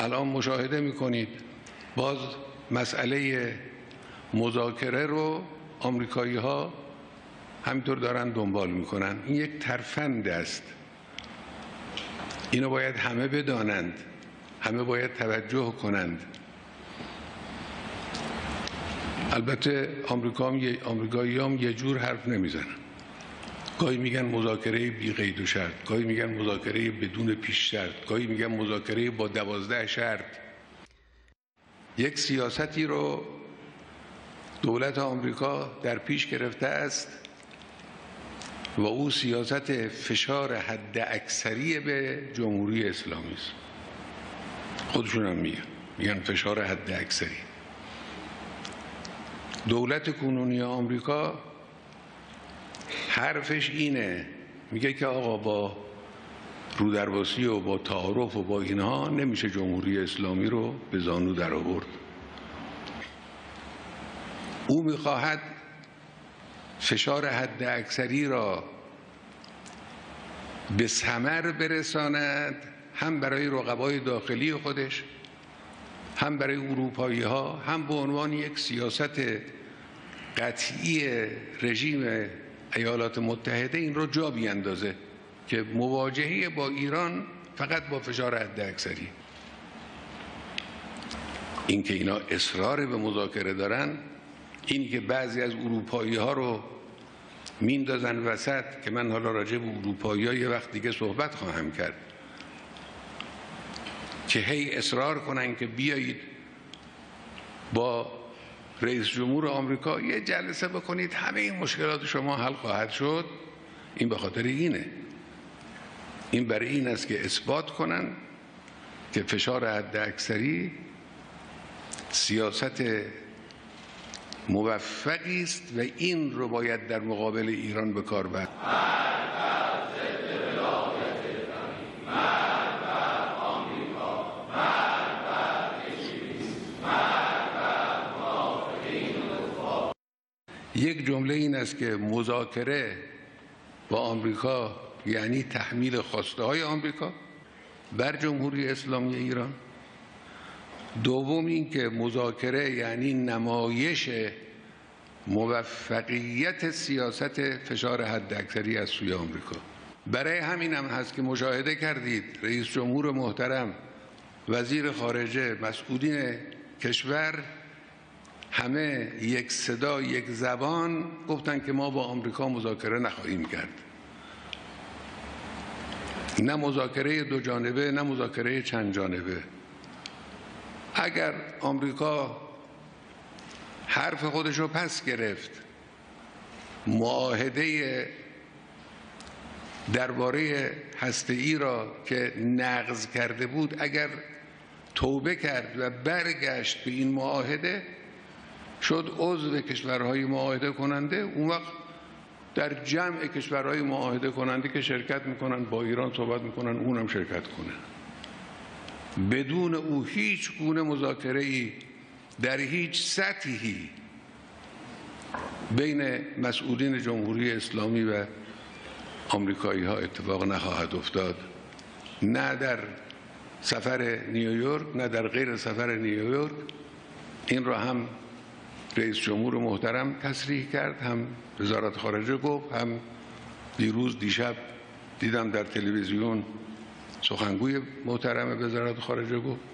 الان مشاهده می‌کنید. باز مسئله مذاکره رو آمریکایی ها همینطور دارن دنبال می‌کنن. این یک ترفند است. اینو باید همه بدانند. همه باید توجه کنند. البته آمریکا هم آمریکایی هم یه جور حرف نمی‌زنن. گاهی میگن مذاکره بی قید و شرط گاهی میگن مذاکره بدون پیش شرط گاهی میگن مذاکره با دوازده شرط. یک سیاستی رو دولت آمریکا در پیش گرفته است و او سیاست فشار حد اکثری به جمهوری اسلامی است. خودشون هم میگن میگن فشار حد اکثری. دولت کنونی آمریکا حرفش اینه. میگه که آقا با رودرواسی و با تعارف و با اینها نمیشه جمهوری اسلامی رو به زانو در آورد. او می‌خواهد فشار حد اکثری را به ثمر برساند هم برای رقبای داخلی خودش هم برای اروپایی ها هم به عنوان یک سیاست قطعی رژیم ایالات متحده این رو جا بیاندازه که مواجهه با ایران فقط با فشار حد اکثری اینکه اینا اصرار به مذاکره دارن اینی که بعضی از اروپایی ها رو میندازن وسط که من حالا راجع به اروپایی ها یه وقت دیگه صحبت خواهم کرد. که هی اصرار کنن که بیایید با رئیس جمهور آمریکا یه جلسه بکنید همه این مشکلات شما حل خواهد شد. این به خاطر اینه. این برای این است که اثبات کنن که فشار حد اکثری سیاست موفقی است و این رو باید در مقابل ایران به کار برد یک جمله این است که مذاکره با آمریکا یعنی تحمیل خواسته های آمریکا بر جمهوری اسلامی ایران. دوم این که مذاکره یعنی نمایش موفقیت سیاست فشار حداکثری از سوی آمریکا. برای همین هم هست که مشاهده کردید رئیس جمهور محترم وزیر خارجه مسئولین کشور همه یک صدا یک زبان گفتن که ما با آمریکا مذاکره نخواهیم کرد. نه مذاکره دو جانبه نه مذاکره چند جانبه. اگر آمریکا حرف خودش رو پس گرفت معاهده درباره هسته ای را که نقض کرده بود اگر توبه کرد و برگشت به این معاهده شد عضو کشورهای معاهده کننده اون وقت در جمع کشورهای معاهده کننده که شرکت می‌کنن با ایران صحبت می‌کنن اونم شرکت کنه. بدون او هیچ گونه مذاکره ای در هیچ سطحی بین مسئولین جمهوری اسلامی و آمریکایی ها اتفاق نخواهد افتاد. نه در سفر نیویورک نه در غیر سفر نیویورک. این را هم رئیس جمهور محترم تصریح کرد هم وزارت خارجه گفت هم دیروز دیشب دیدم در تلویزیون سخنگوی محترم وزارت خارجه گفت.